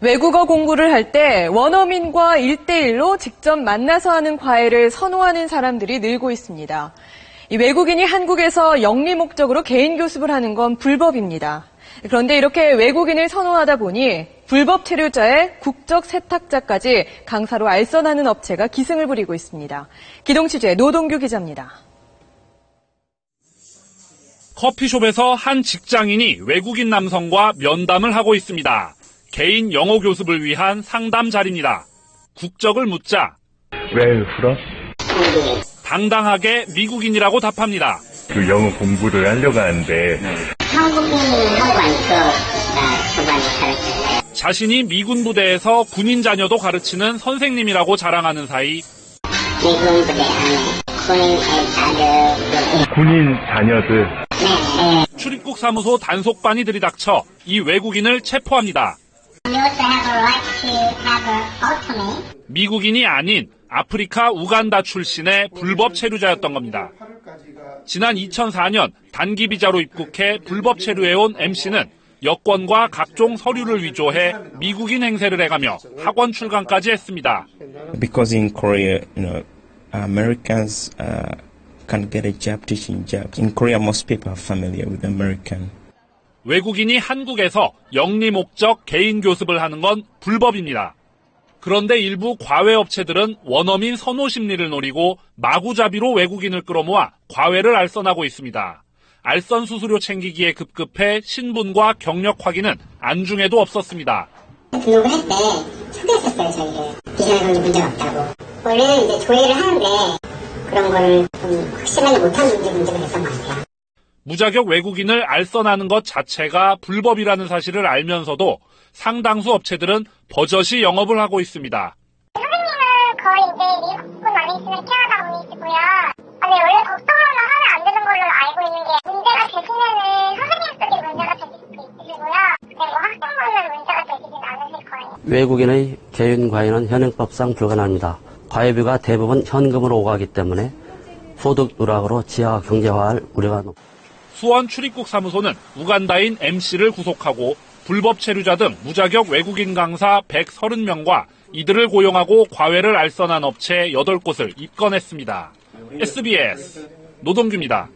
외국어 공부를 할 때 원어민과 1대1로 직접 만나서 하는 과외를 선호하는 사람들이 늘고 있습니다. 이 외국인이 한국에서 영리 목적으로 개인 교습을 하는 건 불법입니다. 그런데 이렇게 외국인을 선호하다 보니 불법 체류자의 국적 세탁자까지 강사로 알선하는 업체가 기승을 부리고 있습니다. 기동 취재 노동규 기자입니다. 커피숍에서 한 직장인이 외국인 남성과 면담을 하고 있습니다. 개인 영어 교습을 위한 상담 자리입니다. 국적을 묻자 왜 울어? 당당하게 미국인이라고 답합니다. 그 영어 공부를 하려고 하는데 한국인 한국 안서 나 초반에 가르쳤어요. 자신이 미군 부대에서 군인 자녀도 가르치는 선생님이라고 자랑하는 사이 미군 부대 안에 군인 자녀들 네, 출입국 사무소 단속반이 들이닥쳐 이 외국인을 체포합니다. 미국인이 아닌 아프리카 우간다 출신의 불법 체류자였던 겁니다. 지난 2004년 단기 비자로 입국해 불법 체류해온 MC는 여권과 각종 서류를 위조해 미국인 행세를 해가며 학원 출강까지 했습니다. because in Korea, you know, Americans uh, can get a job teaching jobs. In Korea, most people are familiar with American. 외국인이 한국에서 영리 목적 개인 교습을 하는 건 불법입니다. 그런데 일부 과외 업체들은 원어민 선호 심리를 노리고 마구잡이로 외국인을 끌어모아 과외를 알선하고 있습니다. 알선 수수료 챙기기에 급급해 신분과 경력 확인은 안중에도 없었습니다. 등록을 할 때 초대했었어요 저희를 비자는 문제가 없다고 원래는 이제 조회를 하는데 그런 거를 좀 확실하게 못한 문제 문제가 됐던 것 같아요 무자격 외국인을 알선하는 것 자체가 불법이라는 사실을 알면서도 상당수 업체들은 버젓이 영업을 하고 있습니다. 선생님은 거의 이제 미국분 아니시는 캐나다 분이시고요. 아니 원래 걱정하면 하면 안 되는 걸로 알고 있는 게 문제가 되시면은 선생님 쪽에 문제가 되실 수도 있으시고요. 근데 뭐 학생분은 문제가 되시진 않으실 거예요. 외국인의 개인 과외는 현행법상 불가능합니다. 과외비가 대부분 현금으로 오가기 때문에 소득 누락으로 지하 경제화할 우려가 높습니다. 수원 출입국 사무소는 우간다인 MC를 구속하고 불법 체류자 등 무자격 외국인 강사 130명과 이들을 고용하고 과외를 알선한 업체 8곳을 입건했습니다. SBS 노동규입니다.